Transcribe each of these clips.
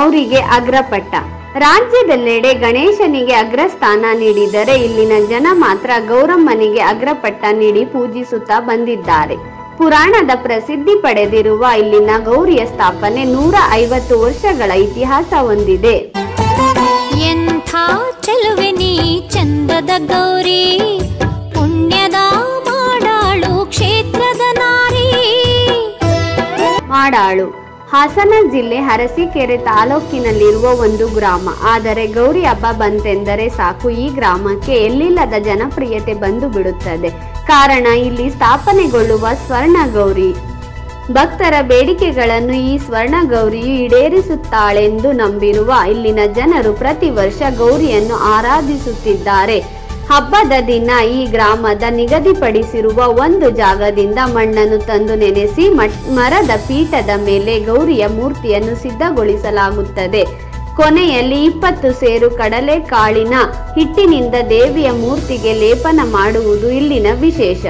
ಗೌರಿಗೆ ಅಗ್ರಪಟ್ಟ. ರಾಜ್ಯದೆಲ್ಲೆಡೆ ಗಣೇಶನಿಗೆ ಅಗ್ರಸ್ಥಾನ ನೀಡಿದರೆ ಇಲ್ಲಿನ ಜನ ಮಾತ್ರ ಗೌರಮ್ಮನಿಗೆ ಅಗ್ರಪಟ್ಟ ನೀಡಿ ಪೂಜಿಸುತ್ತಾ ಬಂದಿದ್ದಾರೆ. ಪುರಾಣದ ಪ್ರಸಿದ್ಧಿ ಪಡೆದಿರುವ ಇಲ್ಲಿನ ಗೌರಿಯ ಸ್ಥಾಪನೆ ನೂರ ಐವತ್ತು ವರ್ಷಗಳ ಇತಿಹಾಸ ಹೊಂದಿದೆ. ಎಂಥ ಚಲುವೆನಿ ಚಂದದ ಗೌರಿ ಪುಣ್ಯದ ಮಾಡಾಳು ಕ್ಷೇತ್ರದ ನಾರಿ. ಮಾಡಾಳು. ಹಾಸನ ಜಿಲ್ಲೆ ಅರಸೀಕೆರೆ ತಾಲೂಕಿನಲ್ಲಿರುವ ಒಂದು ಗ್ರಾಮ. ಆದರೆ ಗೌರಿ ಹಬ್ಬ ಬಂತೆಂದರೆ ಸಾಕು, ಈ ಗ್ರಾಮಕ್ಕೆ ಎಲ್ಲಿಲ್ಲದ ಜನಪ್ರಿಯತೆ ಬಂದು ಬಿಡುತ್ತದೆ. ಕಾರಣ, ಇಲ್ಲಿ ಸ್ಥಾಪನೆಗೊಳ್ಳುವ ಸ್ವರ್ಣ ಗೌರಿ. ಭಕ್ತರ ಬೇಡಿಕೆಗಳನ್ನು ಈ ಸ್ವರ್ಣ ಗೌರಿಯು ಈಡೇರಿಸುತ್ತಾಳೆಂದು ನಂಬಿರುವ ಇಲ್ಲಿನ ಜನರು ಪ್ರತಿ ವರ್ಷ ಗೌರಿಯನ್ನು ಆರಾಧಿಸುತ್ತಿದ್ದಾರೆ. ಹಬ್ಬದ ದಿನ ಈ ಗ್ರಾಮದ ನಿಗದಿಪಡಿಸಿರುವ ಒಂದು ಜಾಗದಿಂದ ಮಣ್ಣನ್ನು ತಂದು ನೆನೆಸಿ ಮರದ ಪೀಠದ ಮೇಲೆ ಗೌರಿಯ ಮೂರ್ತಿಯನ್ನು ಸಿದ್ಧಗೊಳಿಸಲಾಗುತ್ತದೆ. ಕೊನೆಯಲ್ಲಿ ಇಪ್ಪತ್ತು ಸೇರು ಕಡಲೆ ಕಾಳಿನ ಹಿಟ್ಟಿನಿಂದ ದೇವಿಯ ಮೂರ್ತಿಗೆ ಲೇಪನ ಮಾಡುವುದು ಇಲ್ಲಿನ ವಿಶೇಷ.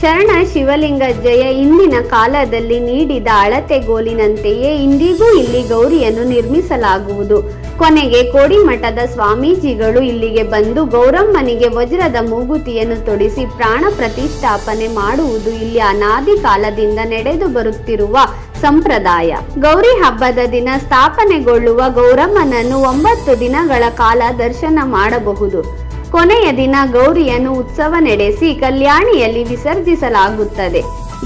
ಶರಣ ಶಿವಲಿಂಗಜ್ಜಯ ಇಂದಿನ ಕಾಲದಲ್ಲಿ ನೀಡಿದ ಅಳತೆಗೋಲಿನಂತೆಯೇ ಇಂದಿಗೂ ಇಲ್ಲಿ ಗೌರಿಯನ್ನು ನಿರ್ಮಿಸಲಾಗುವುದು. ಕೊನೆಗೆ ಕೋಡಿಮಠದ ಸ್ವಾಮೀಜಿಗಳು ಇಲ್ಲಿಗೆ ಬಂದು ಗೌರಮ್ಮನಿಗೆ ವಜ್ರದ ಮೂಗುತಿಯನ್ನು ತೊಡಿಸಿ ಪ್ರಾಣ ಪ್ರತಿಷ್ಠಾಪನೆ ಮಾಡುವುದು ಇಲ್ಲಿ ಅನಾದಿ ಕಾಲದಿಂದ ನಡೆದು ಬರುತ್ತಿರುವ ಸಂಪ್ರದಾಯ. ಗೌರಿ ಹಬ್ಬದ ದಿನ ಸ್ಥಾಪನೆಗೊಳ್ಳುವ ಗೌರಮ್ಮನನ್ನು ಒಂಬತ್ತು ದಿನಗಳ ಕಾಲ ದರ್ಶನ ಮಾಡಬಹುದು. ಕೊನೆಯ ದಿನ ಗೌರಿಯನ್ನು ಉತ್ಸವ ನಡೆಸಿ ಕಲ್ಯಾಣಿಯಲ್ಲಿ ವಿಸರ್ಜಿಸಲಾಗುತ್ತದೆ.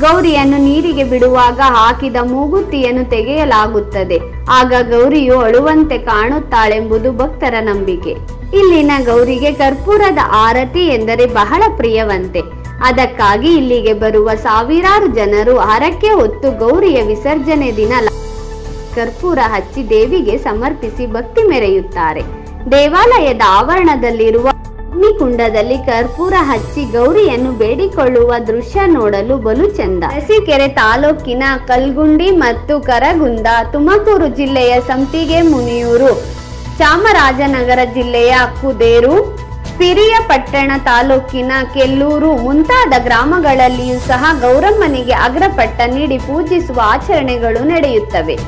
ಗೌರಿಯನ್ನು ನೀರಿಗೆ ಬಿಡುವಾಗ ಹಾಕಿದ ಮೂಗುತಿಯನ್ನು ತೆಗೆಯಲಾಗುತ್ತದೆ. ಆಗ ಗೌರಿಯು ಅಳುವಂತೆ ಕಾಣುತ್ತಾಳೆಂಬುದು ಭಕ್ತರ ನಂಬಿಕೆ. ಇಲ್ಲಿನ ಗೌರಿಗೆ ಕರ್ಪೂರದ ಆರತಿ ಎಂದರೆ ಬಹಳ ಪ್ರಿಯವಂತೆ. ಅದಕ್ಕಾಗಿ ಇಲ್ಲಿಗೆ ಬರುವ ಸಾವಿರಾರು ಜನರು ಹರಕೆ ಹೊತ್ತು ಗೌರಿಯ ವಿಸರ್ಜನೆ ದಿನ ಕರ್ಪೂರ ಹಚ್ಚಿ ದೇವಿಗೆ ಸಮರ್ಪಿಸಿ ಭಕ್ತಿ ಮೆರೆಯುತ್ತಾರೆ. ದೇವಾಲಯದ ಆವರಣದಲ್ಲಿರುವ ಅಗ್ನಿಕುಂಡದಲ್ಲಿ ಕರ್ಪೂರ ಹಚ್ಚಿ ಗೌರಿಯನ್ನು ಬೇಡಿಕೊಳ್ಳುವ ದೃಶ್ಯ ನೋಡಲು ಬಲು ಚೆಂದ ಅರಸೀಕೆರೆ ತಾಲೂಕಿನ ಕಲ್ಗುಂಡಿ ಮತ್ತು ಕರಗುಂದ, ತುಮಕೂರು ಜಿಲ್ಲೆಯ ಸಂಪಿಗೆ ಮುನಿಯೂರು, ಚಾಮರಾಜನಗರ ಜಿಲ್ಲೆಯ ಕುದೇರು ಪಿರಿಯಪಟ್ಟಣ ತಾಲೂಕಿನ ಕೆಲ್ಲೂರು ಮುಂತಾದ ಗ್ರಾಮಗಳಲ್ಲಿಯೂ ಸಹ ಗೌರಮ್ಮನಿಗೆ ಅಗ್ರಪಟ್ಟ ನೀಡಿ ಪೂಜಿಸುವ ಆಚರಣೆಗಳು ನಡೆಯುತ್ತವೆ.